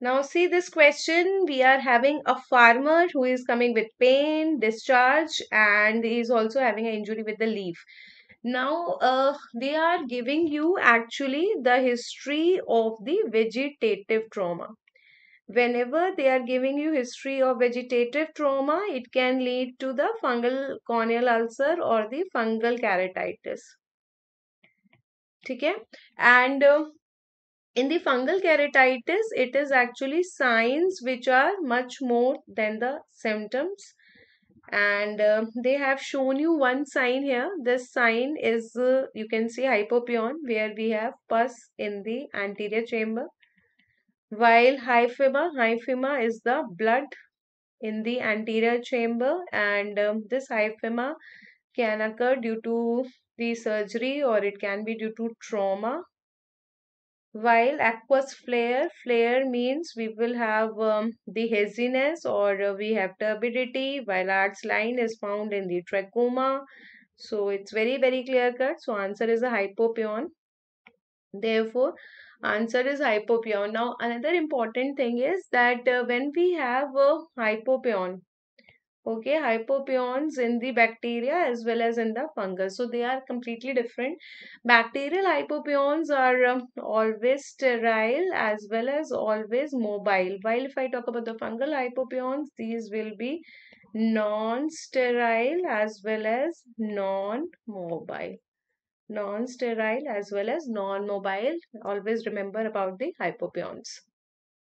Now see this question. We are having a farmer who is coming with pain, discharge and he is also having an injury with the leaf. Now uh, they are giving you actually the history of the vegetative trauma whenever they are giving you history of vegetative trauma, it can lead to the fungal corneal ulcer or the fungal keratitis. Okay, and uh, in the fungal keratitis, it is actually signs which are much more than the symptoms. And uh, they have shown you one sign here. This sign is, uh, you can see hypopyon, where we have pus in the anterior chamber while hyphema, hyphema is the blood in the anterior chamber and um, this hyphema can occur due to the surgery or it can be due to trauma. While aqueous flare, flare means we will have um, the haziness or uh, we have turbidity while Arlt's line is found in the trachoma. So it's very very clear cut. So answer is a hypopyon. Therefore, answer is hypopyon. Now, another important thing is that uh, when we have a hypopyon, okay, hypopyons in the bacteria as well as in the fungus. So, they are completely different. Bacterial hypopyons are um, always sterile as well as always mobile. While if I talk about the fungal hypopyons, these will be non-sterile as well as non-mobile non-sterile as well as non-mobile. Always remember about the hypopyons.